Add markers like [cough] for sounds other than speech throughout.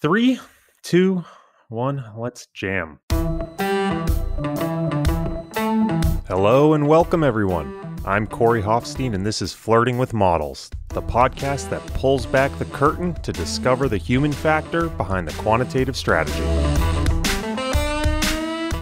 Three, two, one, let's jam. Hello and welcome, everyone. I'm Corey Hoffstein, and this is Flirting with Models, the podcast that pulls back the curtain to discover the human factor behind the quantitative strategy.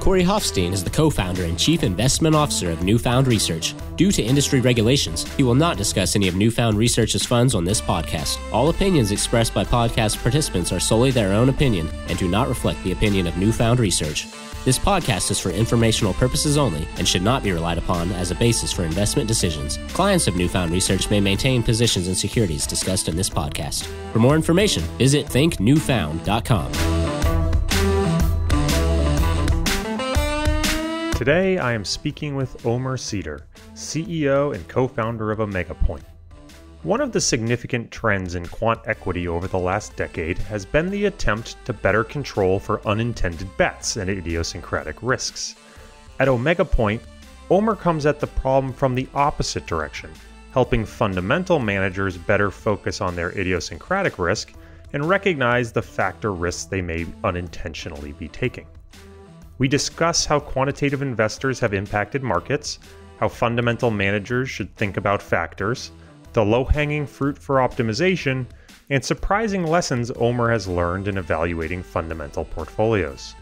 Corey Hoffstein is the co founder and chief investment officer of Newfound Research. Due to industry regulations, he will not discuss any of Newfound Research's funds on this podcast. All opinions expressed by podcast participants are solely their own opinion and do not reflect the opinion of Newfound Research. This podcast is for informational purposes only and should not be relied upon as a basis for investment decisions. Clients of Newfound Research may maintain positions in securities discussed in this podcast. For more information, visit thinknewfound.com. Today, I am speaking with Omer Cedar, CEO and co founder of OmegaPoint. One of the significant trends in quant equity over the last decade has been the attempt to better control for unintended bets and idiosyncratic risks. At OmegaPoint, Omer comes at the problem from the opposite direction, helping fundamental managers better focus on their idiosyncratic risk and recognize the factor risks they may unintentionally be taking. We discuss how quantitative investors have impacted markets, how fundamental managers should think about factors, the low hanging fruit for optimization, and surprising lessons Omer has learned in evaluating fundamental portfolios.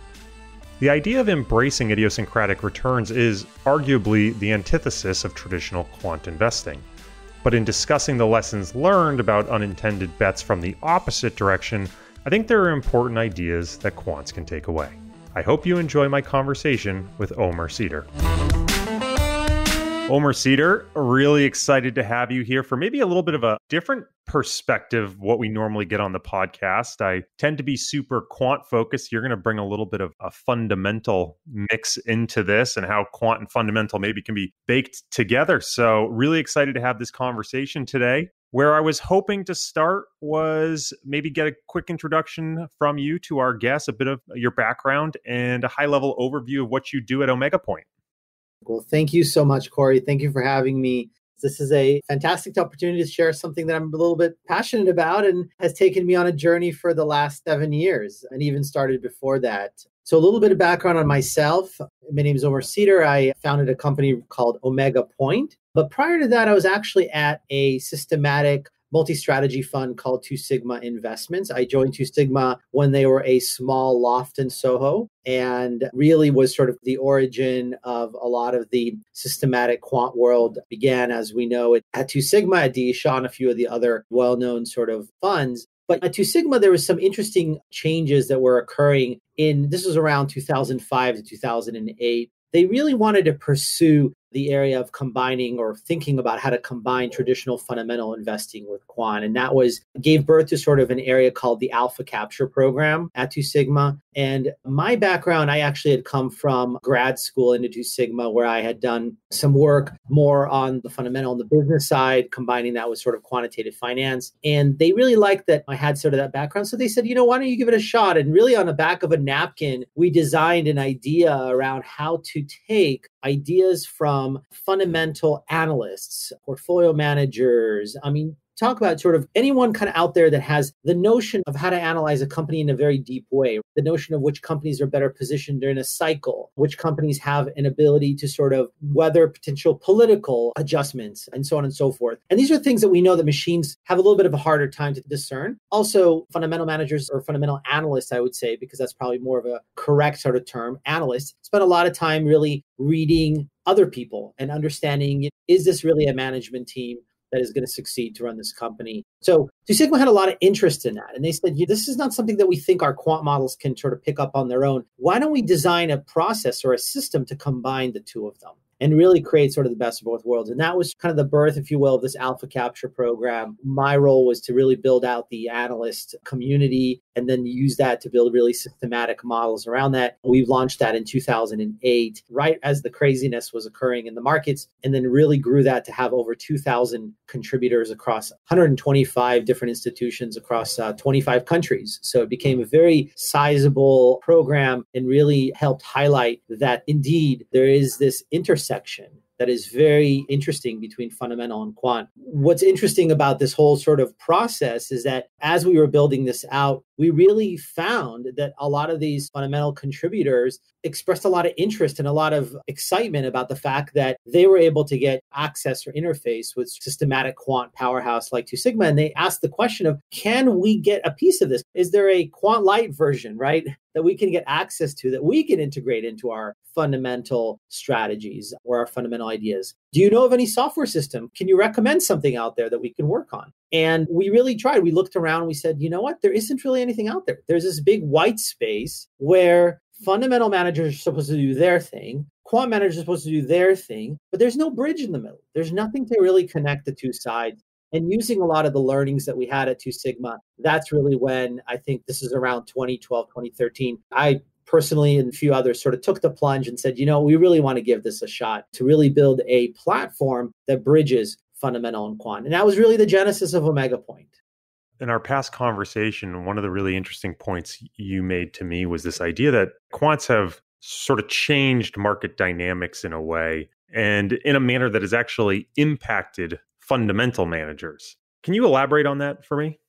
The idea of embracing idiosyncratic returns is arguably the antithesis of traditional quant investing. But in discussing the lessons learned about unintended bets from the opposite direction, I think there are important ideas that quants can take away. I hope you enjoy my conversation with Omer Cedar. Omer Cedar, really excited to have you here for maybe a little bit of a different perspective what we normally get on the podcast. I tend to be super quant focused. You're going to bring a little bit of a fundamental mix into this and how quant and fundamental maybe can be baked together. So, really excited to have this conversation today. Where I was hoping to start was maybe get a quick introduction from you to our guests, a bit of your background, and a high level overview of what you do at Omega Point. Well, thank you so much, Corey. Thank you for having me. This is a fantastic opportunity to share something that I'm a little bit passionate about and has taken me on a journey for the last seven years and even started before that. So, a little bit of background on myself. My name is Omer Cedar. I founded a company called OmegaPoint. But prior to that, I was actually at a systematic multi-strategy fund called Two Sigma Investments. I joined Two Sigma when they were a small loft in Soho and really was sort of the origin of a lot of the systematic quant world began as we know it at Two Sigma, at D. Shaw, and a few of the other well-known sort of funds. But at Two Sigma, there was some interesting changes that were occurring in this was around 2005 to 2008. They really wanted to pursue the area of combining or thinking about how to combine traditional fundamental investing with quant. And that was gave birth to sort of an area called the Alpha Capture program at Two Sigma. And my background, I actually had come from grad school into Two Sigma, where I had done some work more on the fundamental and the business side, combining that with sort of quantitative finance. And they really liked that I had sort of that background. So they said, you know, why don't you give it a shot? And really on the back of a napkin, we designed an idea around how to take ideas from fundamental analysts, portfolio managers. I mean, talk about sort of anyone kind of out there that has the notion of how to analyze a company in a very deep way, the notion of which companies are better positioned during a cycle, which companies have an ability to sort of weather potential political adjustments, and so on and so forth. And these are things that we know that machines have a little bit of a harder time to discern. Also, fundamental managers or fundamental analysts, I would say, because that's probably more of a correct sort of term, analysts spend a lot of time really reading other people and understanding is this really a management team that is going to succeed to run this company. So Two Sigma had a lot of interest in that. And they said, this is not something that we think our quant models can sort of pick up on their own. Why don't we design a process or a system to combine the two of them? And really create sort of the best of both worlds. And that was kind of the birth, if you will, of this alpha capture program. My role was to really build out the analyst community and then use that to build really systematic models around that. We launched that in 2008, right as the craziness was occurring in the markets, and then really grew that to have over 2,000 contributors across 125 different institutions across uh, 25 countries. So it became a very sizable program and really helped highlight that indeed there is this intersection that is very interesting between fundamental and quant. What's interesting about this whole sort of process is that as we were building this out, we really found that a lot of these fundamental contributors expressed a lot of interest and a lot of excitement about the fact that they were able to get access or interface with systematic quant powerhouse like Two Sigma. And they asked the question of, can we get a piece of this? Is there a quant light version, right? That we can get access to that we can integrate into our fundamental strategies or our fundamental ideas. Do you know of any software system? Can you recommend something out there that we can work on? And we really tried. We looked around, we said, you know what? There isn't really anything out there. There's this big white space where fundamental managers are supposed to do their thing, quant managers are supposed to do their thing, but there's no bridge in the middle. There's nothing to really connect the two sides. And using a lot of the learnings that we had at Two Sigma, that's really when I think this is around 2012, 2013. I personally and a few others sort of took the plunge and said, you know, we really want to give this a shot to really build a platform that bridges fundamental and quant. And that was really the genesis of Omega Point. In our past conversation, one of the really interesting points you made to me was this idea that quants have sort of changed market dynamics in a way and in a manner that has actually impacted fundamental managers. Can you elaborate on that for me?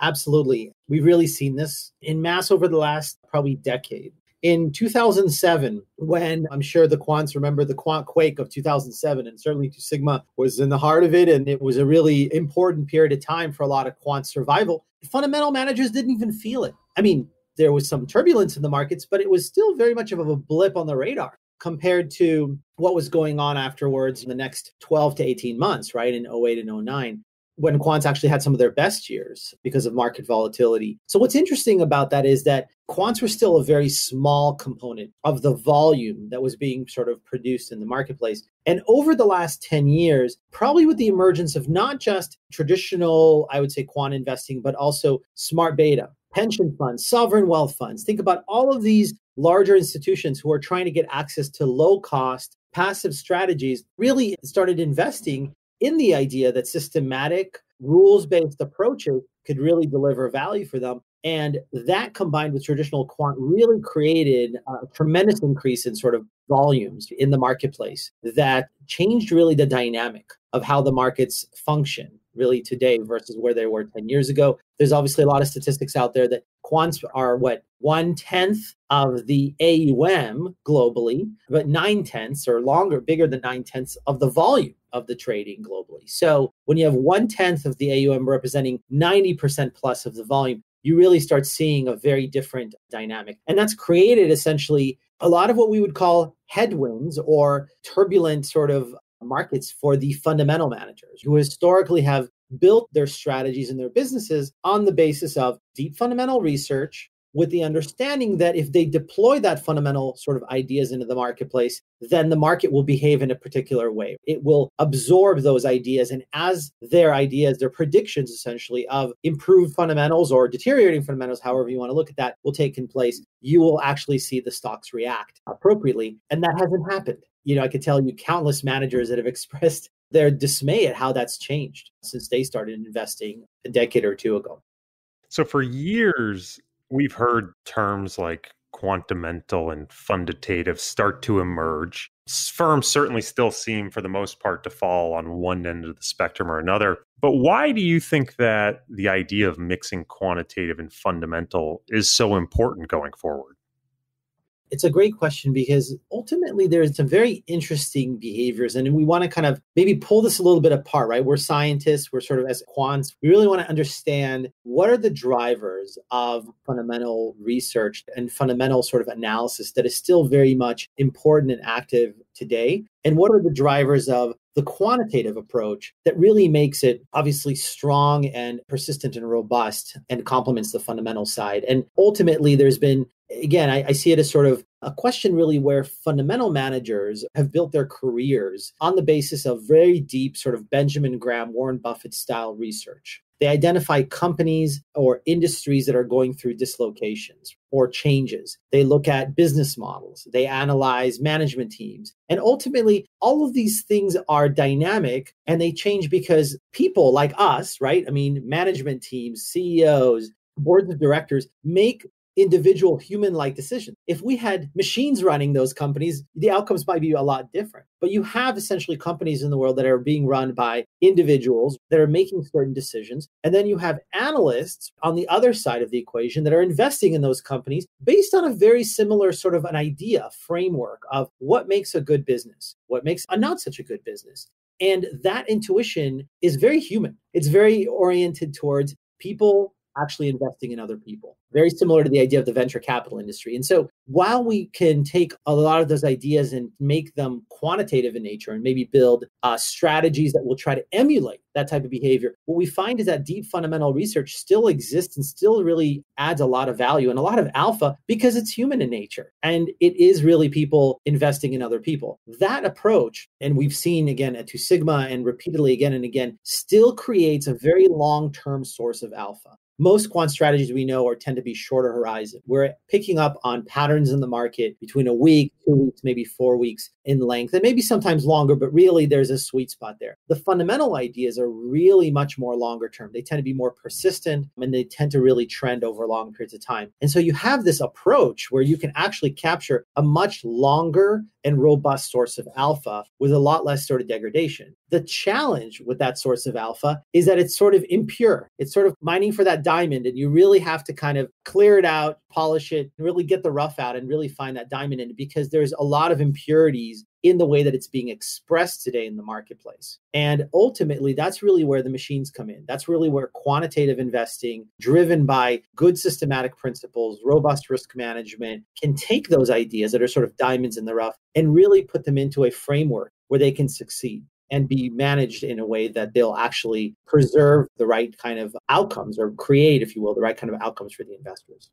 Absolutely. We've really seen this in mass over the last probably decade. In 2007, when I'm sure the quants remember the quant quake of 2007, and certainly Two Sigma was in the heart of it, and it was a really important period of time for a lot of quant survival, fundamental managers didn't even feel it. I mean, there was some turbulence in the markets, but it was still very much of a blip on the radar compared to what was going on afterwards in the next 12 to 18 months, right, in 08 and 09 when quants actually had some of their best years because of market volatility. So, what's interesting about that is that quants were still a very small component of the volume that was being sort of produced in the marketplace. And over the last 10 years, probably with the emergence of not just traditional, I would say, quant investing, but also smart beta, pension funds, sovereign wealth funds. Think about all of these larger institutions who are trying to get access to low cost passive strategies really started investing in the idea that systematic rules based approaches could really deliver value for them. And that combined with traditional quant really created a tremendous increase in sort of volumes in the marketplace that changed really the dynamic of how the markets function really today versus where they were 10 years ago. There's obviously a lot of statistics out there that quants are what one tenth of the AUM globally, but nine tenths or longer, bigger than nine tenths of the volume of the trading globally. So when you have one tenth of the AUM representing 90% plus of the volume, you really start seeing a very different dynamic. And that's created essentially a lot of what we would call headwinds or turbulent sort of markets for the fundamental managers who historically have built their strategies and their businesses on the basis of deep fundamental research with the understanding that if they deploy that fundamental sort of ideas into the marketplace, then the market will behave in a particular way. It will absorb those ideas. And as their ideas, their predictions essentially of improved fundamentals or deteriorating fundamentals, however you want to look at that, will take in place, you will actually see the stocks react appropriately. And that hasn't happened. You know, I could tell you countless managers that have [laughs] expressed their dismay at how that's changed since they started investing a decade or two ago. So for years, we've heard terms like quantamental and funditative start to emerge. Firms certainly still seem, for the most part, to fall on one end of the spectrum or another. But why do you think that the idea of mixing quantitative and fundamental is so important going forward? It's a great question because ultimately there's some very interesting behaviors, and we want to kind of maybe pull this a little bit apart, right? We're scientists, we're sort of as quants, we really want to understand what are the drivers of fundamental research and fundamental sort of analysis that is still very much important and active today, and what are the drivers of the quantitative approach that really makes it obviously strong and persistent and robust and complements the fundamental side. And ultimately, there's been again, I, I, see it as sort of a question really where fundamental managers have built their careers on the basis of very deep, sort of Benjamin Graham, Warren Buffett style research. They identify companies or industries that are going through dislocations or changes. They look at business models. They analyze management teams. And ultimately, all of these things are dynamic and they change because people like us, right? I mean, management teams, CEOs, boards of directors make individual human like decisions. If we had machines running those companies, the outcomes might be a lot different. But you have essentially companies in the world that are being run by individuals that are making certain decisions. And then you have analysts on the other side of the equation that are investing in those companies based on a very similar sort of an idea, framework of what makes a good business, what makes a not such a good business. And that intuition is very human. It's very oriented towards people actually investing in other people. Very similar to the idea of the venture capital industry. And so while we can take a lot of those ideas and make them quantitative in nature and maybe build uh, strategies that will try to emulate that type of behavior, what we find is that deep fundamental research still exists and still really adds a lot of value and a lot of alpha because it's human in nature. And it is really people investing in other people. That approach, and we've seen again at Two Sigma and repeatedly again and again, still creates a very long term source of alpha most quant strategies we know are tend to be shorter horizon. We're picking up on patterns in the market between a week, two weeks, maybe four weeks in length, and maybe sometimes longer, but really there's a sweet spot there. The fundamental ideas are really much more longer term. They tend to be more persistent and they tend to really trend over long periods of time. And so you have this approach where you can actually capture a much longer and robust source of alpha with a lot less sort of degradation. The challenge with that source of alpha is that it's sort of impure. It's sort of mining for that diamond, and you really have to kind of clear it out, polish it, really get the rough out, and really find that diamond in it because there's a lot of impurities in the way that it's being expressed today in the marketplace. And ultimately, that's really where the machines come in. That's really where quantitative investing, driven by good systematic principles, robust risk management, can take those ideas that are sort of diamonds in the rough and really put them into a framework where they can succeed and be managed in a way that they'll actually preserve the right kind of outcomes or create, if you will, the right kind of outcomes for the investors.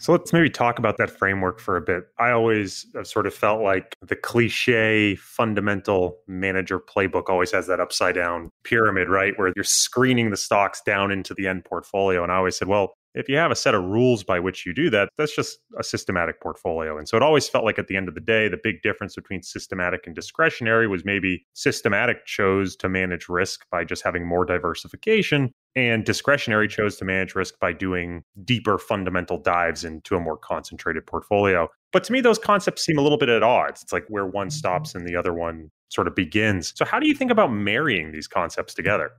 So let's maybe talk about that framework for a bit. I always have sort of felt like the cliche fundamental manager playbook always has that upside down pyramid, right? Where you're screening the stocks down into the end portfolio. And I always said, well, if you have a set of rules by which you do that, that's just a systematic portfolio. And so it always felt like at the end of the day, the big difference between systematic and discretionary was maybe systematic chose to manage risk by just having more diversification, and discretionary chose to manage risk by doing deeper fundamental dives into a more concentrated portfolio. But to me, those concepts seem a little bit at odds. It's like where one mm-hmm. stops and the other one sort of begins. So, how do you think about marrying these concepts together?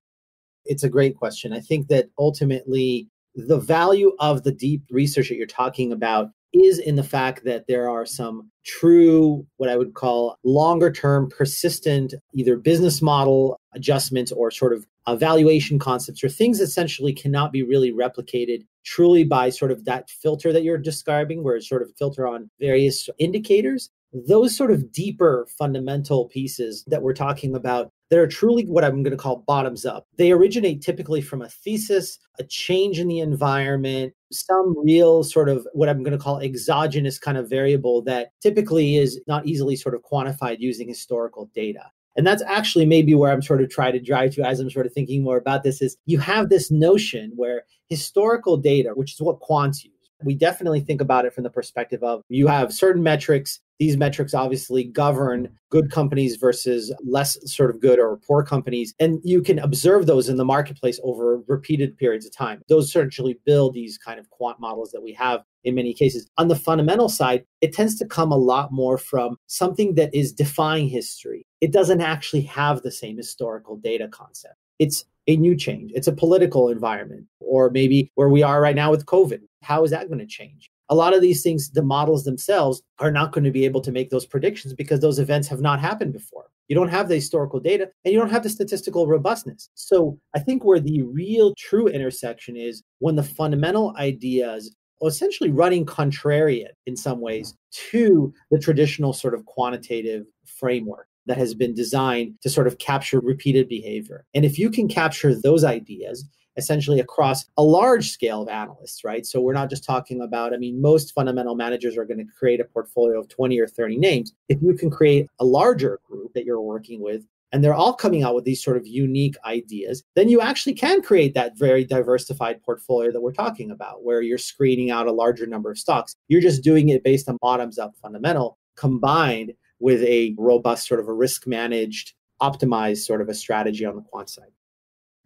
It's a great question. I think that ultimately the value of the deep research that you're talking about is in the fact that there are some true, what I would call longer term, persistent, either business model adjustments or sort of evaluation concepts or things essentially cannot be really replicated truly by sort of that filter that you're describing, where it's sort of filter on various indicators. Those sort of deeper fundamental pieces that we're talking about that are truly what I'm going to call bottoms up. They originate typically from a thesis, a change in the environment, some real sort of what I'm going to call exogenous kind of variable that typically is not easily sort of quantified using historical data. And that's actually maybe where I'm sort of trying to drive to as I'm sort of thinking more about this is you have this notion where historical data, which is what quants use, we definitely think about it from the perspective of you have certain metrics. These metrics obviously govern good companies versus less sort of good or poor companies. And you can observe those in the marketplace over repeated periods of time. Those essentially build these kind of quant models that we have in many cases. On the fundamental side, it tends to come a lot more from something that is defying history. It doesn't actually have the same historical data concept. It's a new change. It's a political environment, or maybe where we are right now with COVID. How is that going to change? A lot of these things, the models themselves are not going to be able to make those predictions because those events have not happened before. You don't have the historical data and you don't have the statistical robustness. So I think where the real true intersection is when the fundamental ideas are essentially running contrarian in some ways to the traditional sort of quantitative framework that has been designed to sort of capture repeated behavior. And if you can capture those ideas, essentially across a large scale of analysts, right? So we're not just talking about, I mean, most fundamental managers are going to create a portfolio of 20 or 30 names. If you can create a larger group that you're working with, and they're all coming out with these sort of unique ideas, then you actually can create that very diversified portfolio that we're talking about, where you're screening out a larger number of stocks. You're just doing it based on bottoms up fundamental combined with a robust sort of a risk managed, optimized sort of a strategy on the quant side.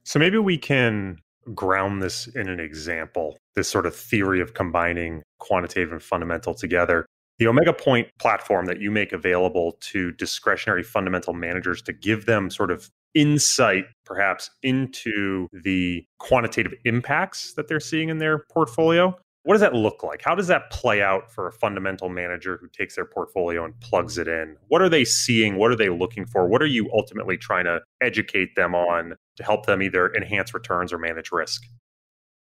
So maybe we can ground this in an example, this sort of theory of combining quantitative and fundamental together. The Omega Point platform that you make available to discretionary fundamental managers to give them sort of insight, perhaps, into the quantitative impacts that they're seeing in their portfolio. What does that look like? How does that play out for a fundamental manager who takes their portfolio and plugs it in? What are they seeing? What are they looking for? What are you ultimately trying to educate them on to help them either enhance returns or manage risk?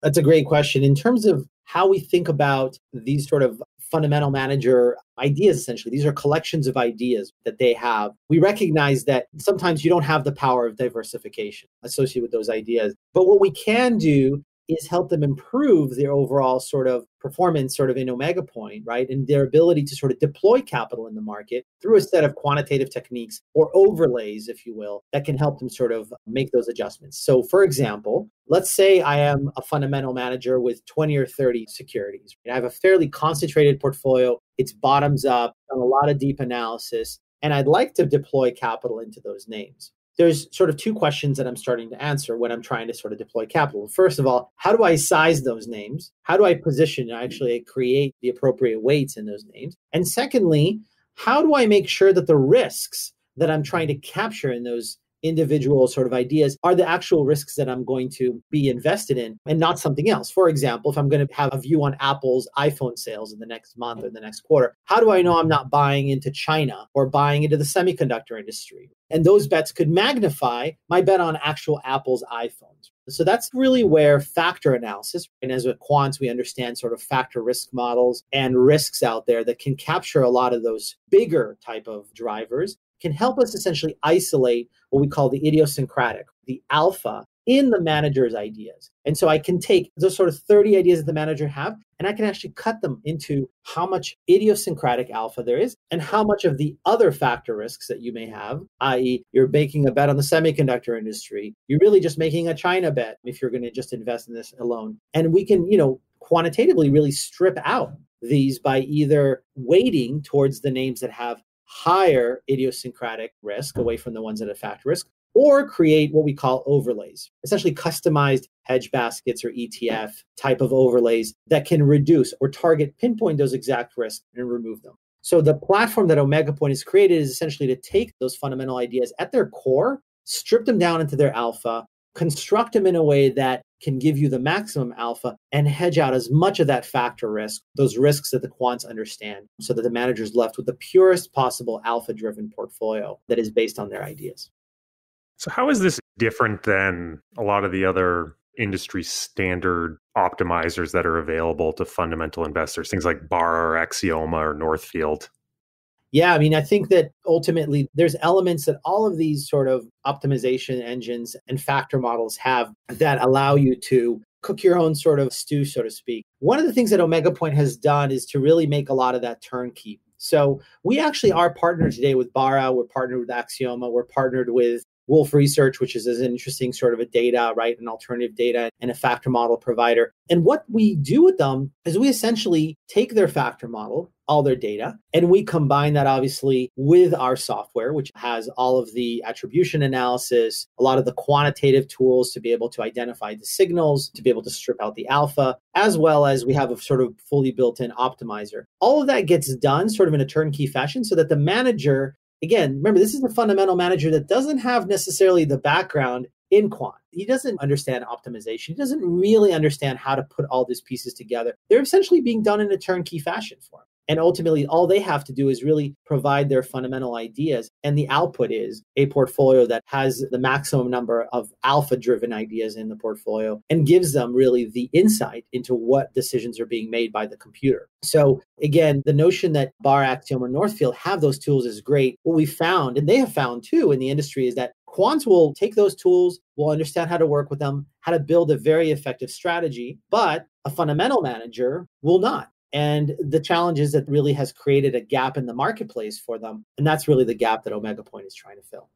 That's a great question. In terms of how we think about these sort of fundamental manager ideas, essentially, these are collections of ideas that they have. We recognize that sometimes you don't have the power of diversification associated with those ideas. But what we can do is help them improve their overall sort of performance sort of in omega point right and their ability to sort of deploy capital in the market through a set of quantitative techniques or overlays if you will that can help them sort of make those adjustments. So for example let's say i am a fundamental manager with 20 or 30 securities and i have a fairly concentrated portfolio it's bottoms up done a lot of deep analysis and i'd like to deploy capital into those names there's sort of two questions that I'm starting to answer when I'm trying to sort of deploy capital. First of all, how do I size those names? How do I position and actually create the appropriate weights in those names? And secondly, how do I make sure that the risks that I'm trying to capture in those individual sort of ideas are the actual risks that I'm going to be invested in and not something else. For example, if I'm going to have a view on Apple's iPhone sales in the next month or the next quarter, how do I know I'm not buying into China or buying into the semiconductor industry? And those bets could magnify my bet on actual Apple's iPhones. So that's really where factor analysis, and as with quants, we understand sort of factor risk models and risks out there that can capture a lot of those bigger type of drivers can help us essentially isolate what we call the idiosyncratic, the alpha in the manager's ideas. And so I can take those sort of 30 ideas that the manager have and I can actually cut them into how much idiosyncratic alpha there is and how much of the other factor risks that you may have, i.e., you're making a bet on the semiconductor industry. You're really just making a China bet if you're going to just invest in this alone. And we can, you know, quantitatively really strip out these by either weighting towards the names that have higher idiosyncratic risk away from the ones that factor risk, or create what we call overlays, essentially customized hedge baskets or ETF type of overlays that can reduce or target, pinpoint those exact risks and remove them. So the platform that Omega Point has created is essentially to take those fundamental ideas at their core, strip them down into their alpha, construct them in a way that can give you the maximum alpha and hedge out as much of that factor risk, those risks that the quants understand, so that the manager is left with the purest possible alpha driven portfolio that is based on their ideas. So, how is this different than a lot of the other industry standard optimizers that are available to fundamental investors, things like Barra or Axioma or Northfield? Yeah, I mean, I think that ultimately there's elements that all of these sort of optimization engines and factor models have that allow you to cook your own sort of stew, so to speak. One of the things that Omega Point has done is to really make a lot of that turnkey. So we actually are partnered today with Barra. We're partnered with Axioma. We're partnered with Wolfe Research, which is an interesting sort of a data, right? An alternative data and a factor model provider. And what we do with them is we essentially take their factor model, all their data, and we combine that obviously with our software, which has all of the attribution analysis, a lot of the quantitative tools to be able to identify the signals, to be able to strip out the alpha, as well as we have a sort of fully built in optimizer. All of that gets done sort of in a turnkey fashion so that the manager again, remember, this is a fundamental manager that doesn't have necessarily the background in quant. He doesn't understand optimization. He doesn't really understand how to put all these pieces together. They're essentially being done in a turnkey fashion for him. And ultimately, all they have to do is really provide their fundamental ideas. And the output is a portfolio that has the maximum number of alpha driven ideas in the portfolio and gives them really the insight into what decisions are being made by the computer. So, again, the notion that Barra Axioma or Northfield have those tools is great. What we found, and they have found too in the industry, is that quants will take those tools, will understand how to work with them, how to build a very effective strategy, but a fundamental manager will not. And the challenge is that really has created a gap in the marketplace for them. And that's really the gap that Omega Point is trying to fill.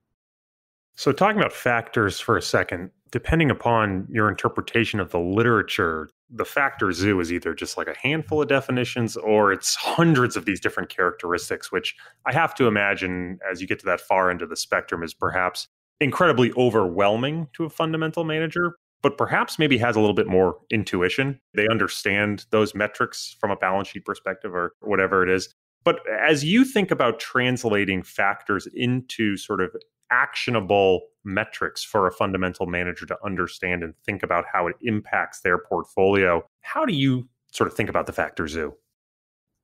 So, talking about factors for a second, depending upon your interpretation of the literature, the factor zoo is either just like a handful of definitions or it's hundreds of these different characteristics, which I have to imagine as you get to that far end of the spectrum is perhaps incredibly overwhelming to a fundamental manager. But perhaps maybe has a little bit more intuition. They understand those metrics from a balance sheet perspective or whatever it is. But as you think about translating factors into sort of actionable metrics for a fundamental manager to understand and think about how it impacts their portfolio, how do you sort of think about the factor zoo?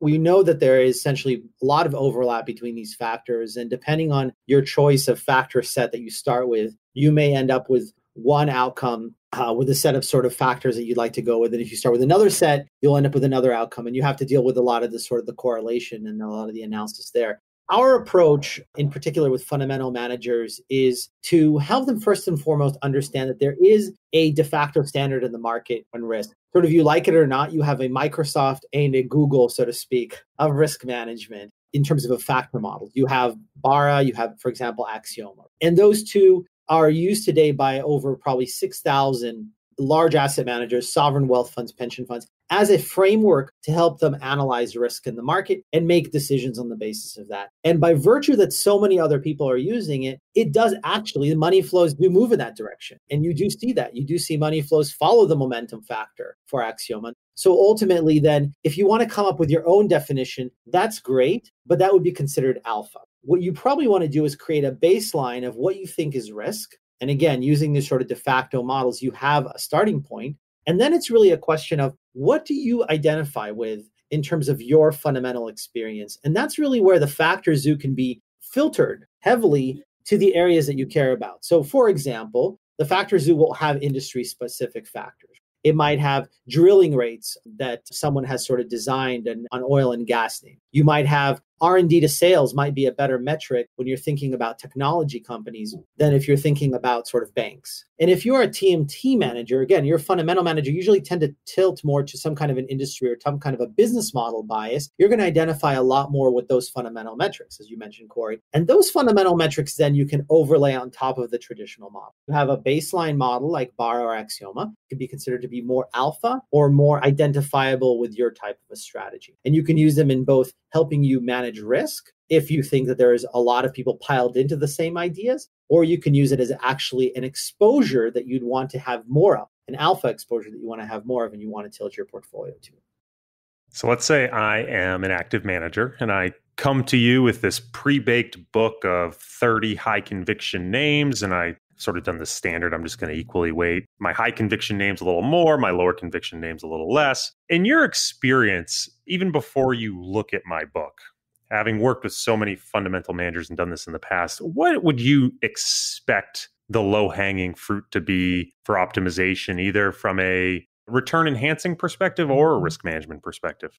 we know that there is essentially a lot of overlap between these factors. And depending on your choice of factor set that you start with, you may end up with one outcome uh, with a set of sort of factors that you'd like to go with. And if you start with another set, you'll end up with another outcome. And you have to deal with a lot of the sort of the correlation and a lot of the analysis there. Our approach, in particular with fundamental managers, is to help them first and foremost understand that there is a de facto standard in the market on risk. Sort of you like it or not, you have a Microsoft and a Google, so to speak, of risk management in terms of a factor model. You have Barra, you have, for example, Axioma. And those two are used today by over probably 6,000 large asset managers, sovereign wealth funds, pension funds, as a framework to help them analyze risk in the market and make decisions on the basis of that. And by virtue that so many other people are using it, it does actually, the money flows do move in that direction. And you do see that. You do see money flows follow the momentum factor for Axioma. So ultimately, then, if you want to come up with your own definition, that's great, but that would be considered alpha. What you probably want to do is create a baseline of what you think is risk. And again, using these sort of de facto models, you have a starting point. And then it's really a question of what do you identify with in terms of your fundamental experience? And that's really where the factor zoo can be filtered heavily to the areas that you care about. So, for example, the factor zoo will have industry specific factors. It might have drilling rates that someone has sort of designed an, on oil and gas name. You might have R&D to sales might be a better metric when you're thinking about technology companies than if you're thinking about sort of banks. And if you're a TMT manager, again, you're a fundamental manager, usually tend to tilt more to some kind of an industry or some kind of a business model bias. You're going to identify a lot more with those fundamental metrics, as you mentioned, Corey. And those fundamental metrics then you can overlay on top of the traditional model. You have a baseline model like Barra or Axioma, could be considered to be more alpha or more identifiable with your type of a strategy. And you can use them in both helping you manage risk if you think that there's a lot of people piled into the same ideas, or you can use it as actually an exposure that you'd want to have more of, an alpha exposure that you want to have more of and you want to tilt your portfolio to. So let's say I am an active manager and I come to you with this pre baked book of 30 high conviction names and I sort of done the standard. I'm just going to equally weight my high conviction names a little more, my lower conviction names a little less. In your experience, even before you look at my book, having worked with so many fundamental managers and done this in the past, what would you expect the low hanging fruit to be for optimization, either from a return enhancing perspective or a mm-hmm. risk management perspective?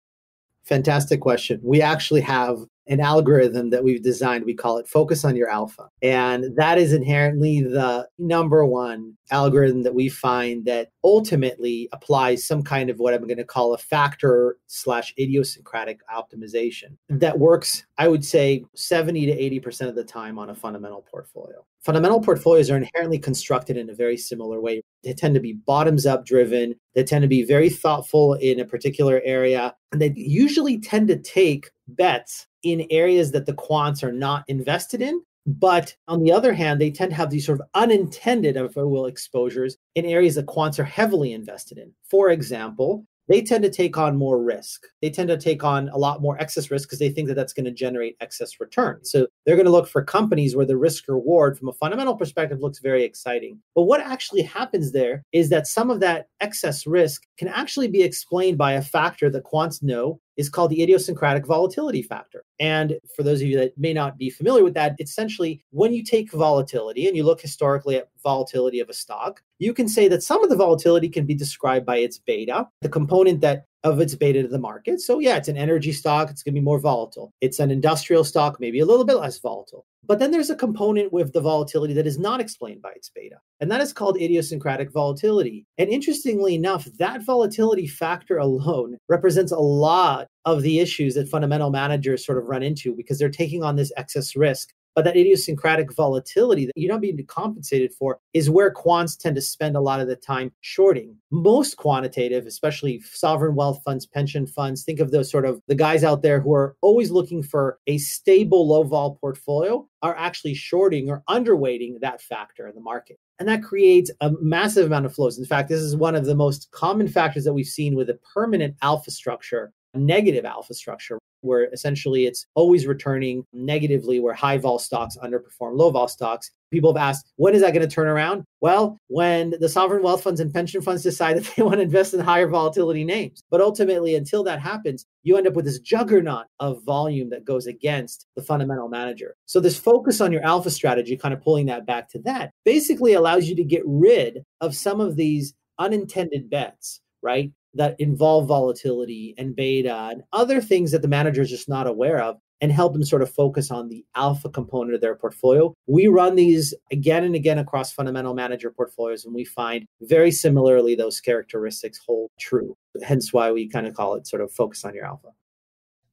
Fantastic question. We actually have an algorithm that we've designed. We call it Focus on Your Alpha. And that is inherently the number one algorithm that we find that ultimately applies some kind of what I'm going to call a factor slash idiosyncratic optimization that works, I would say, 70 to 80% of the time on a fundamental portfolio. Fundamental portfolios are inherently constructed in a very similar way. They tend to be bottoms up driven, they tend to be very thoughtful in a particular area, and they usually tend to take bets in areas that the quants are not invested in. But on the other hand, they tend to have these sort of unintended, if I will, exposures in areas that quants are heavily invested in. For example, they tend to take on more risk. They tend to take on a lot more excess risk because they think that that's going to generate excess return. So they're going to look for companies where the risk reward from a fundamental perspective looks very exciting. But what actually happens there is that some of that excess risk can actually be explained by a factor that quants know is called the idiosyncratic volatility factor. And for those of you that may not be familiar with that, essentially when you take volatility and you look historically at volatility of a stock, you can say that some of the volatility can be described by its beta, the component that of its beta to the market. So yeah, it's an energy stock, it's going to be more volatile. It's an industrial stock, maybe a little bit less volatile. But then there's a component with the volatility that is not explained by its beta, and that is called idiosyncratic volatility. And interestingly enough, that volatility factor alone [laughs] represents a lot of the issues that fundamental managers sort of run into because they're taking on this excess risk But that idiosyncratic volatility that you're not being compensated for is where quants tend to spend a lot of the time shorting. Most quantitative, especially sovereign wealth funds, pension funds, think of those sort of the guys out there who are always looking for a stable low vol portfolio are actually shorting or underweighting that factor in the market. And that creates a massive amount of flows. In fact, this is one of the most common factors that we've seen with a permanent alpha structure, a negative alpha structure, where essentially it's always returning negatively, where high vol stocks underperform low vol stocks. People have asked, when is that going to turn around? Well, when the sovereign wealth funds and pension funds decide that [laughs] they want to invest in higher volatility names. But ultimately, until that happens, you end up with this juggernaut of volume that goes against the fundamental manager. So, this focus on your alpha strategy, kind of pulling that back to that, basically allows you to get rid of some of these unintended bets, right? That involve volatility and beta and other things that the manager is just not aware of and help them sort of focus on the alpha component of their portfolio. We run these again and again across fundamental manager portfolios, and we find very similarly those characteristics hold true. Hence why we kind of call it sort of focus on your alpha.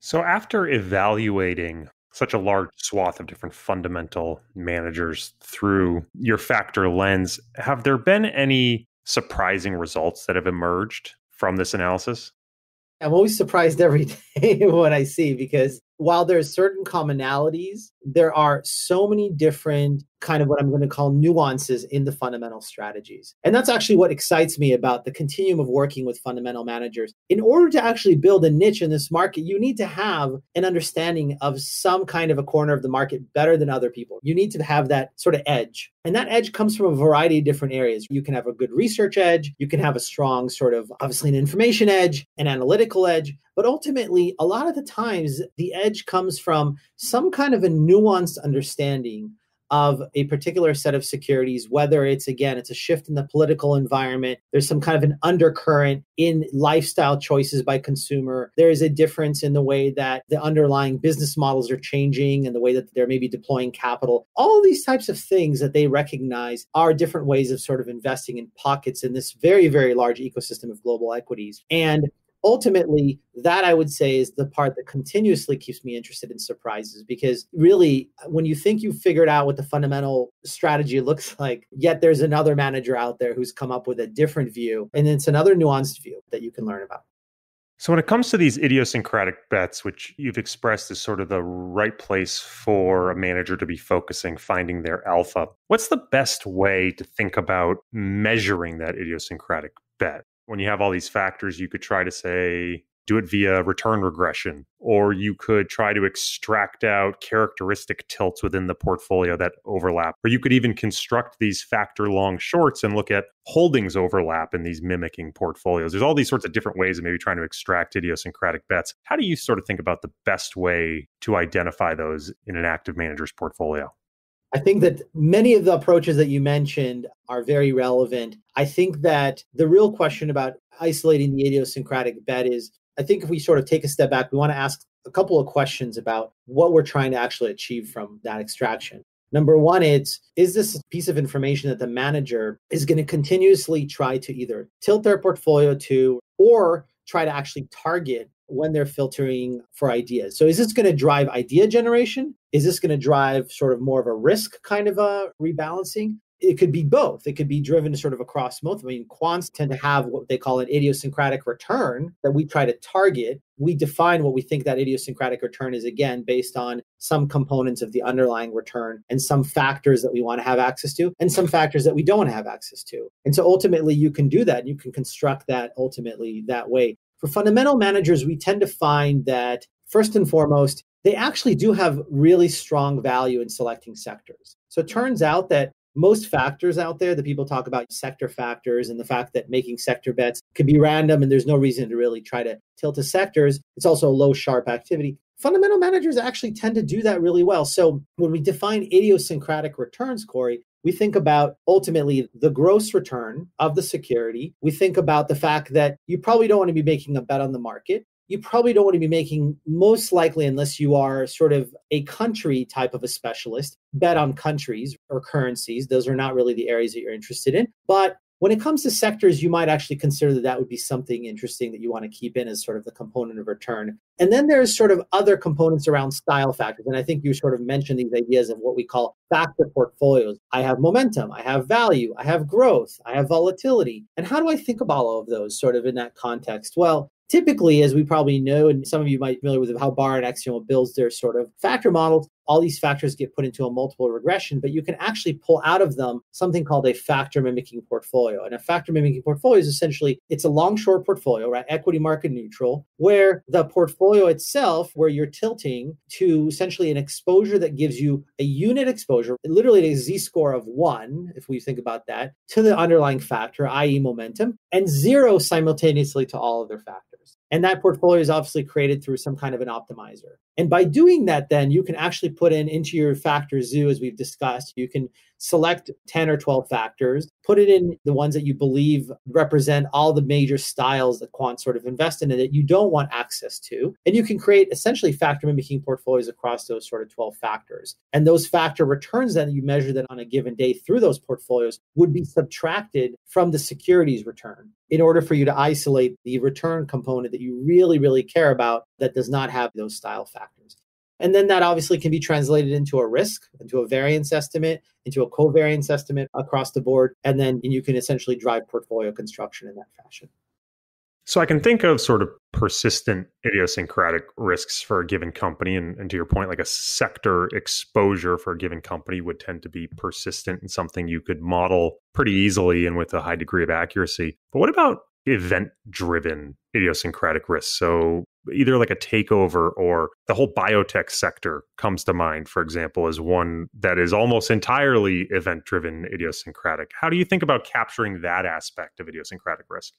So, after evaluating such a large swath of different fundamental managers through your factor lens, have there been any surprising results that have emerged from this analysis? I'm always surprised every [laughs] day when I see because while there's certain commonalities, there are so many different kind of what I'm going to call nuances in the fundamental strategies. And that's actually what excites me about the continuum of working with fundamental managers. In order to actually build a niche in this market, you need to have an understanding of some kind of a corner of the market better than other people. You need to have that sort of edge. And that edge comes from a variety of different areas. You can have a good research edge, you can have a strong sort of obviously an information edge, an analytical edge, but ultimately, a lot of the times, the edge comes from some kind of a nuanced understanding of a particular set of securities, whether it's again, it's a shift in the political environment, there's some kind of an undercurrent in lifestyle choices by consumer. There is a difference in the way that the underlying business models are changing and the way that they're maybe deploying capital. All these types of things that they recognize are different ways of sort of investing in pockets in this very, very large ecosystem of global equities. And ultimately that i would say is the part that continuously keeps me interested in surprises because really when you think you've figured out what the fundamental strategy [laughs] looks like yet there's another manager out there who's come up with a different view and it's another nuanced view that you can learn about. So when it comes to these idiosyncratic bets which you've expressed as sort of the right place for a manager to be focusing finding their alpha what's the best way to think about measuring that idiosyncratic bet when you have all these factors, you could try to say, do it via return regression, or you could try to extract out characteristic tilts within the portfolio that overlap, or you could even construct these factor long shorts and look at holdings overlap in these mimicking portfolios. There's all these sorts of different ways of maybe trying to extract idiosyncratic bets. How do you sort of think about the best way to identify those in an active manager's portfolio? I think that many of the approaches that you mentioned are very relevant. I think that the real question about isolating the idiosyncratic bet is I think if we sort of take a step back, we want to ask a couple of questions about what we're trying to actually achieve from that extraction. Number one, it's is this piece of information that the manager is going to continuously try to either tilt their portfolio to or try to actually target when they're filtering for ideas. So is this going to drive idea generation? Is this going to drive sort of more of a risk kind of a rebalancing? It could be both. It could be driven sort of across both. I mean, quants tend to have what they call an idiosyncratic return that we try to target. We define what we think that idiosyncratic return is again based on some components of the underlying return and some factors that we want to have access to and some factors that we don't have access to. And so ultimately you can do that and you can construct that ultimately that way. For fundamental managers, we tend to find that first and foremost, they actually do have really strong value in selecting sectors. So it turns out that most factors out there that people talk about sector factors and the fact that making sector bets could be random and there's no reason to really try to tilt to sectors. It's also a low Sharpe activity. Fundamental managers actually tend to do that really well. So when we define idiosyncratic returns, Corey, we think about ultimately the gross return of the security. We think about the fact that you probably don't want to be making a bet on the market. You probably don't want to be making, most likely, unless you are sort of a country type of a specialist, bet on countries or currencies. Those are not really the areas that you're interested in. But when it comes to sectors, you might actually consider that that would be something interesting that you want to keep in as sort of the component of return. And then there's sort of other components around style factors. And I think you sort of mentioned these ideas of what we call factor portfolios. I have momentum, I have value, I have growth, I have volatility. And how do I think about all of those sort of in that context? Well, typically, as we probably know, and some of you might be familiar with how Barra and Axioma builds their sort of factor models, all these factors get put into a multiple regression, but you can actually pull out of them something called a factor mimicking portfolio. And a factor mimicking portfolio is essentially it's a long short portfolio, right? Equity market neutral, where the portfolio itself, where you're tilting to essentially an exposure that gives you a unit exposure, literally a z score of one, if we think about that, to the underlying factor, i.e., momentum, and zero simultaneously to all other factors. And that portfolio is obviously created through some kind of an optimizer. And by doing that, then you can actually put in into your factor zoo, as we've discussed, you can select 10 or 12 factors, put it in the ones that you believe represent all the major styles that quants sort of invest in and that you don't want access to. And you can create essentially factor mimicking portfolios across those sort of 12 factors. And those factor returns that you measure that on a given day through those portfolios would be subtracted from the securities return in order for you to isolate the return component that you really, really care about that does not have those style factors. And then that obviously can be translated into a risk, into a variance estimate, into a covariance estimate across the board. And then you can essentially drive portfolio construction in that fashion. So I can think of sort of persistent idiosyncratic risks for a given company. And, and, to your point, like a sector exposure for a given company would tend to be persistent and something you could model pretty easily and with a high degree of accuracy. But what about event driven idiosyncratic risks? So either like a takeover or the whole biotech sector comes to mind, for example, as one that is almost entirely event driven idiosyncratic. How do you think about capturing that aspect of idiosyncratic risk?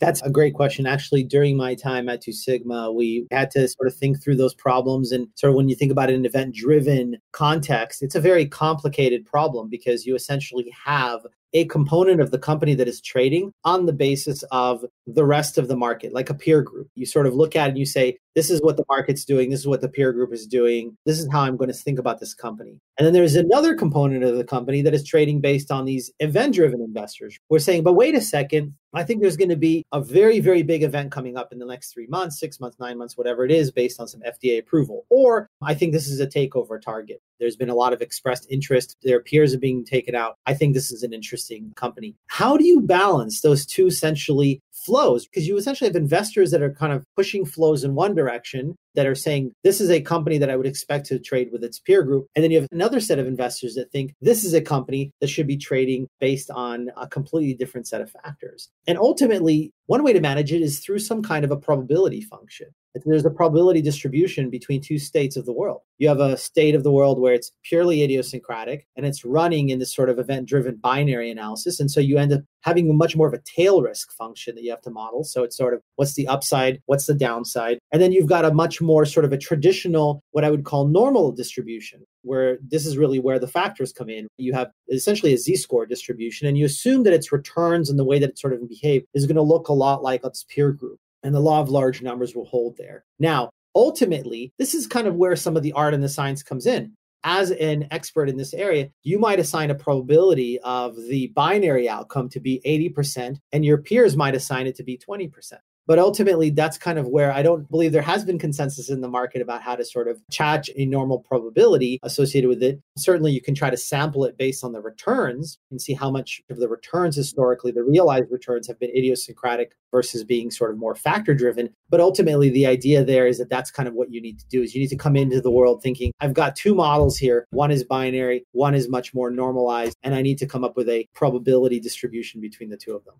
That's a great question. Actually, during my time at Two Sigma, we had to sort of think through those problems. And sort of when you think about an event driven context, it's a very complicated problem because you essentially have a component of the company that is trading on the basis of the rest of the market, like a peer group. You sort of look at it and you say, this is what the market's doing, this is what the peer group is doing, this is how I'm going to think about this company. And then there's another component of the company that is trading based on these event driven investors. We're saying, but wait a second, I think there's going to be a very, very big event coming up in the next three months, six months, nine months, whatever it is, based on some FDA approval. Or I think this is a takeover target. There's been a lot of expressed interest. Their peers are being taken out. I think this is an interesting company. How do you balance those two essentially flows? Because you essentially have investors that are kind of pushing flows in one direction that are saying, this is a company that I would expect to trade with its peer group. And then you have another set of investors that think this is a company that should be trading based on a completely different set of factors. And ultimately, one way to manage it is through some kind of a probability function. There's a probability distribution between two states of the world. You have a state of the world where it's purely idiosyncratic and it's running in this sort of event driven binary analysis. And so you end up having much more of a tail risk function that you have to model. So it's sort of what's the upside, what's the downside. And then you've got a much more sort of a traditional, what I would call normal distribution, where this is really where the factors come in. You have essentially a z score distribution, and you assume that its returns and the way that it sort of behave is going to look a lot like its peer group. And the law of large numbers will hold there. Now, ultimately, this is kind of where some of the art and the science comes in. As an expert in this area, you might assign a probability of the binary outcome to be 80%, and your peers might assign it to be 20%. But ultimately, that's kind of where I don't believe there has been consensus in the market about how to sort of charge a normal probability associated with it. Certainly, you can try to sample it based on the returns and see how much of the returns historically, the realized returns, have been idiosyncratic versus being sort of more factor driven. But ultimately, the idea there is that that's kind of what you need to do is you need to come into the world thinking, I've got two models here. One is binary, one is much more normalized, and I need to come up with a probability distribution between the two of them.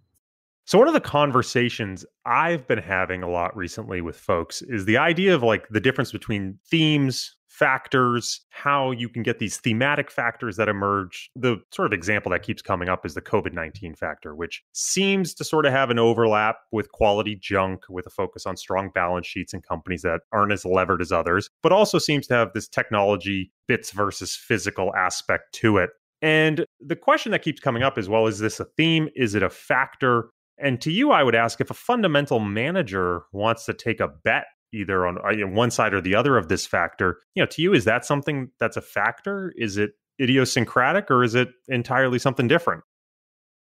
So, one of the conversations I've been having a lot recently with folks is the idea of like the difference between themes, factors, how you can get these thematic factors that emerge. The sort of example that keeps coming up is the COVID 19 factor, which seems to sort of have an overlap with quality junk with a focus on strong balance sheets and companies that aren't as levered as others, but also seems to have this technology bits versus physical aspect to it. And the question that keeps coming up is well, is this a theme? Is it a factor? And to you, I would ask if a fundamental manager wants to take a bet either on uh, one side or the other of this factor, you know, to you, is that something that's a factor? Is it idiosyncratic or is it entirely something different?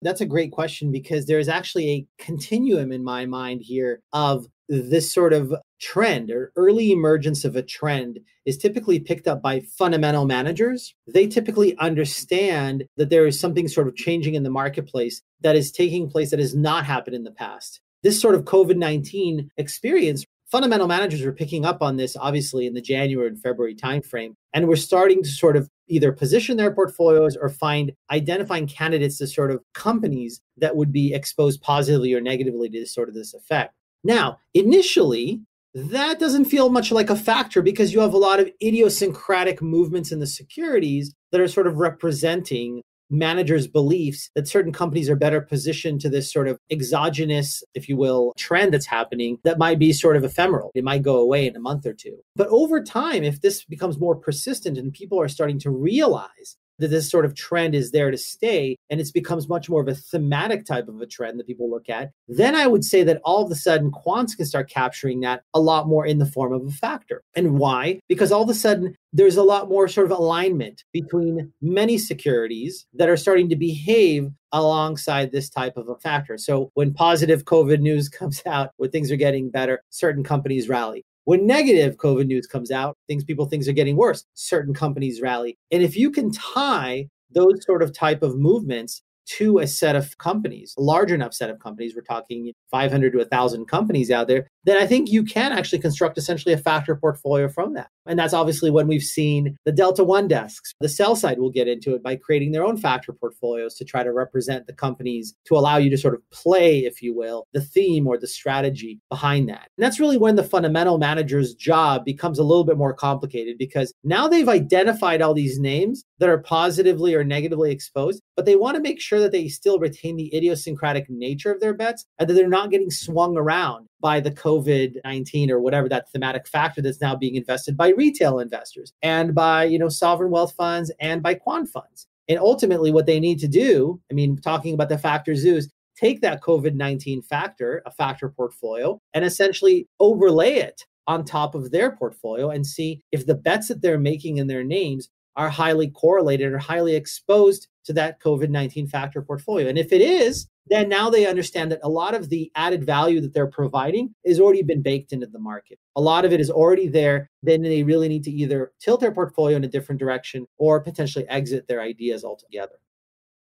That's a great question because there's actually a continuum in my mind here of this sort of trend or early emergence of a trend is typically picked up by fundamental managers. They typically understand that there is something sort of changing in the marketplace that is taking place that has not happened in the past. This sort of COVID 19 experience fundamental managers were picking up on this obviously in the January and February timeframe and we're starting to sort of either position their portfolios or find identifying candidates to sort of companies that would be exposed positively or negatively to this sort of this effect. Now, initially, that doesn't feel much like a factor because you have a lot of idiosyncratic movements in the securities that are sort of representing managers' beliefs that certain companies are better positioned to this sort of exogenous, if you will, trend that's happening that might be sort of ephemeral. It might go away in a month or two. But over time, if this becomes more persistent and people are starting to realize that this sort of trend is there to stay and it becomes much more of a thematic type of a trend that people look at, then I would say that all of a sudden quants can start capturing that a lot more in the form of a factor. And why? Because all of a sudden there's a lot more sort of alignment between many securities that are starting to behave alongside this type of a factor. So when positive COVID news [laughs] comes out, when things are getting better, certain companies rally. When negative COVID news comes out, things people think are getting worse, certain companies rally. And if you can tie those sort of type of movements to a set of companies, a large enough set of companies, we're talking 500 to 1,000 companies out there, then I think you can actually construct essentially a factor portfolio from that. And that's obviously when we've seen the Delta One desks. The sell side will get into it by creating their own factor portfolios to try to represent the companies to allow you to sort of play, if you will, the theme or the strategy behind that. And that's really when the fundamental manager's job becomes a little bit more complicated because now they've identified all these names that are positively or negatively exposed, but they want to make sure that they still retain the idiosyncratic nature of their bets and that they're not getting swung around by the COVID 19 or whatever that thematic factor that's now being invested by retail investors and by, you know, sovereign wealth funds and by quant funds. And ultimately, what they need to do, I mean, talking about the factor zoos, take that COVID 19 factor, a factor portfolio, and essentially overlay it on top of their portfolio and see if the bets that they're making in their names are highly correlated or highly exposed to that COVID 19 factor portfolio. And if it is, then now they understand that a lot of the added value that they're providing has already been baked into the market. A lot of it is already there. Then they really need to either tilt their portfolio in a different direction or potentially exit their ideas altogether.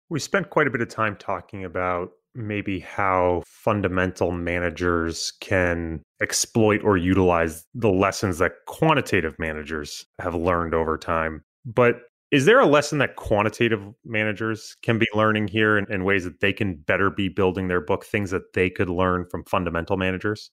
We spent quite a bit of time talking about maybe how fundamental managers can exploit or utilize the lessons that quantitative managers have learned over time. But is there a lesson that quantitative managers can be learning here in, in, ways that they can better be building their book, things that they could learn from fundamental managers?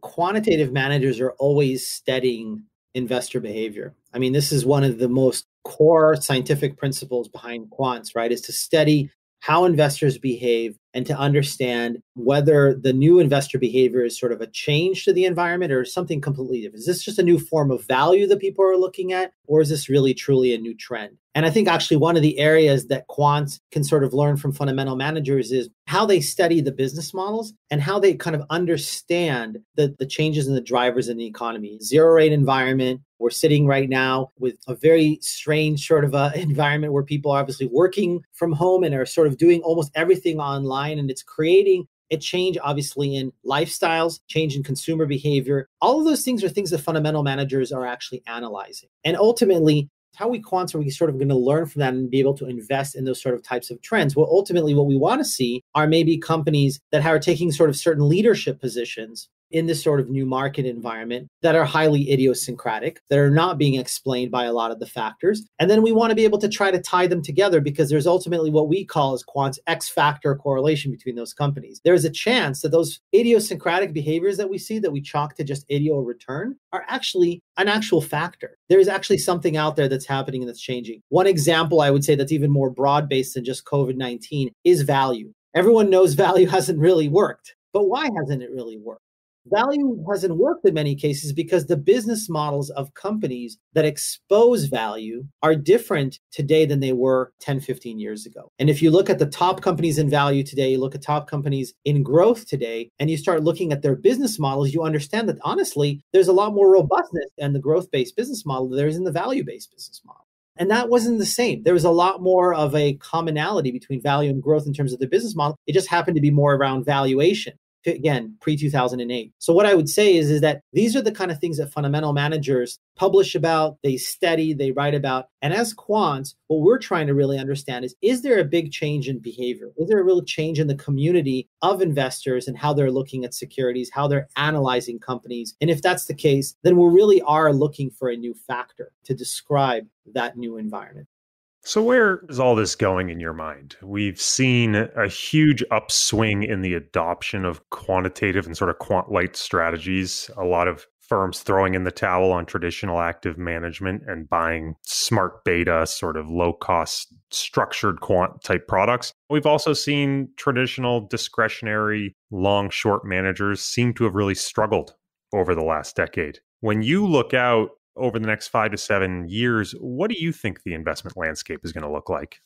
Quantitative managers are always studying investor behavior. I mean, this is one of the most core scientific principles behind quants, right? Is to study how investors behave and to understand whether the new investor behavior is sort of a change to the environment or something completely different. Is this just a new form of value that people are looking at, or is this really truly a new trend? And I think actually one of the areas that quants can sort of learn from fundamental managers is how they study the business models and how they kind of understand the, the changes in the drivers in the economy. Zero rate environment. We're sitting right now with a very strange sort of a [laughs] environment where people are obviously working from home and are sort of doing almost everything online. And it's creating a change obviously in lifestyles change in consumer behavior all of those things are things that fundamental managers are actually analyzing and ultimately how we quants are we sort of going to learn from that and be able to invest in those sort of types of trends? Well, ultimately, what we want to see are maybe companies that are taking sort of certain leadership positions in this sort of new market environment that are highly idiosyncratic, that are not being explained by a lot of the factors. And then we want to be able to try to tie them together because there's ultimately what we call as quants X factor correlation between those companies. There's a chance that those idiosyncratic behaviors that we see that we chalk to just idio return are actually an actual factor. There is actually something out there that's happening and that's changing. One example I would say that's even more broad based than just COVID 19 is value. Everyone knows [laughs] value hasn't really worked. But why hasn't it really worked? Value hasn't worked in many cases because the business models of companies that expose value are different today than they were 10, 15 years ago. And if you look at the top companies in value today, you look at top companies in growth today, and you start looking at their business models, you understand that honestly, there's a lot more robustness in the growth based business model than there is in the value based business model. And that wasn't the same. There was a lot more of a commonality between value and growth in terms of the business model. It just happened to be more around valuation again pre 2008 so what i would say is is that these are the kind of things that fundamental managers publish about they study they write about. And as quants what we're trying to really understand is is there a big change in behavior? Is there a real change in the community of investors and how they're looking at securities how they're analyzing companies? And if that's the case then we really are looking for a new factor to describe that new environment so, where is all this going in your mind? We've seen a huge upswing in the adoption of quantitative and sort of quant light strategies. A lot of firms throwing in the towel on traditional active management and buying smart beta, sort of low cost, structured quant type products. We've also seen traditional discretionary long short managers seem to have really struggled over the last decade. When you look out over the next five to seven years, what do you think the investment landscape is going to look like?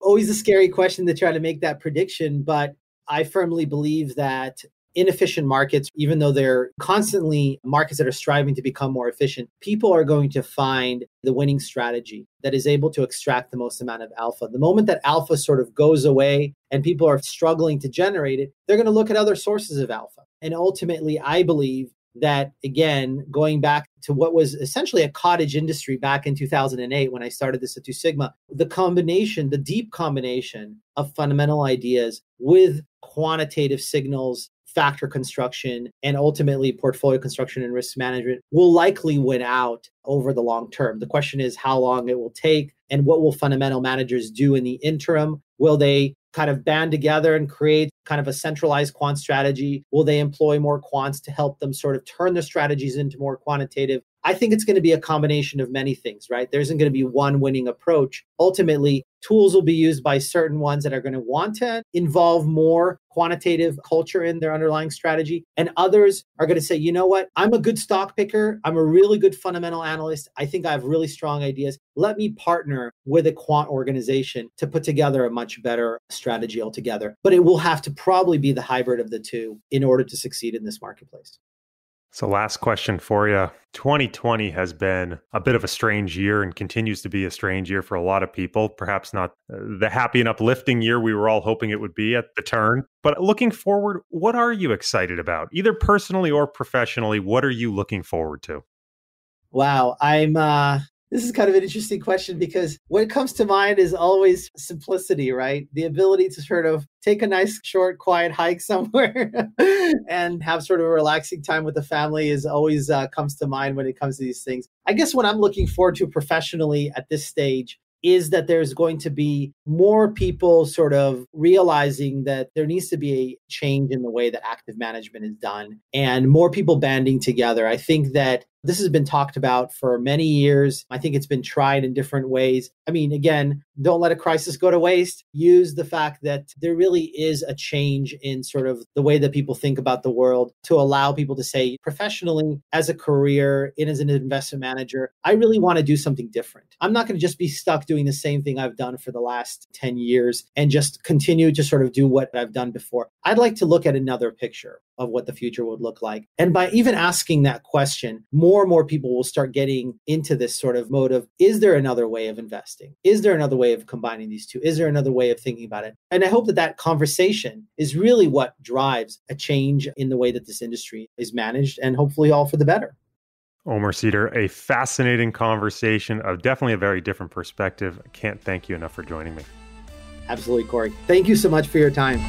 Always a scary question to try to make that prediction, but I firmly believe that inefficient markets, even though they're constantly markets that are striving to become more efficient, people are going to find the winning strategy that is able to extract the most amount of alpha. The moment that alpha sort of goes away and people are struggling to generate it, they're going to look at other sources of alpha. And ultimately, I believe that again going back to what was essentially a cottage industry back in 2008 when i started this at two sigma the combination the deep combination of fundamental ideas with quantitative signals factor construction and ultimately portfolio construction and risk management will likely win out over the long term. The question is how long it will take and what will fundamental managers do in the interim? Will they kind of band together and create kind of a centralized quant strategy? Will they employ more quants to help them sort of turn their strategies into more quantitative? I think it's going to be a combination of many things, right? There isn't going to be one winning approach. Ultimately, tools will be used by certain ones that are going to want to involve more quantitative culture in their underlying strategy. And others are going to say, you know what? I'm a good stock picker. I'm a really good fundamental analyst. I think I have really strong ideas. Let me partner with a quant organization to put together a much better strategy altogether. But it will have to probably be the hybrid of the two in order to succeed in this marketplace. So, last question for you. 2020 has been a bit of a strange year and continues to be a strange year for a lot of people. Perhaps not uh, the happy and uplifting year we were all hoping it would be at the turn. But looking forward, what are you excited about? Either personally or professionally, what are you looking forward to? Wow, I'm uh this is kind of an interesting question because what comes to mind is always simplicity, right? The ability to sort of take a nice, short, quiet hike [laughs] somewhere and have sort of a relaxing time with the family is always uh, comes to mind when it comes to these things. I guess what I'm looking forward to professionally at this stage is that there's going to be more people sort of realizing that there needs to be a change in the way that active management is done and more people banding together. I think that this has been talked about for many years. I think it's been tried in different ways. I mean, again, don't let a crisis go to waste. Use the fact that there really is a change in sort of the way that people think about the world to allow people to say, professionally, as a career, and as an investment manager, I really want to do something different. I'm not going to just be stuck doing the same thing I've done for the last 10 years and just continue to sort of do what I've done before. I'd like to look at another picture of what the future would look like. And by even asking that question, more and more people will start getting into this sort of mode of is there another way of investing? Is there another way of combining these two? Is there another way of thinking about it? And I hope that that conversation is really what drives a change in the way that this industry is managed and hopefully all for the better. Omer Cedar, a fascinating conversation of definitely a very different perspective. I can't thank you enough for joining me. Absolutely, Corey. Thank you so much for your time.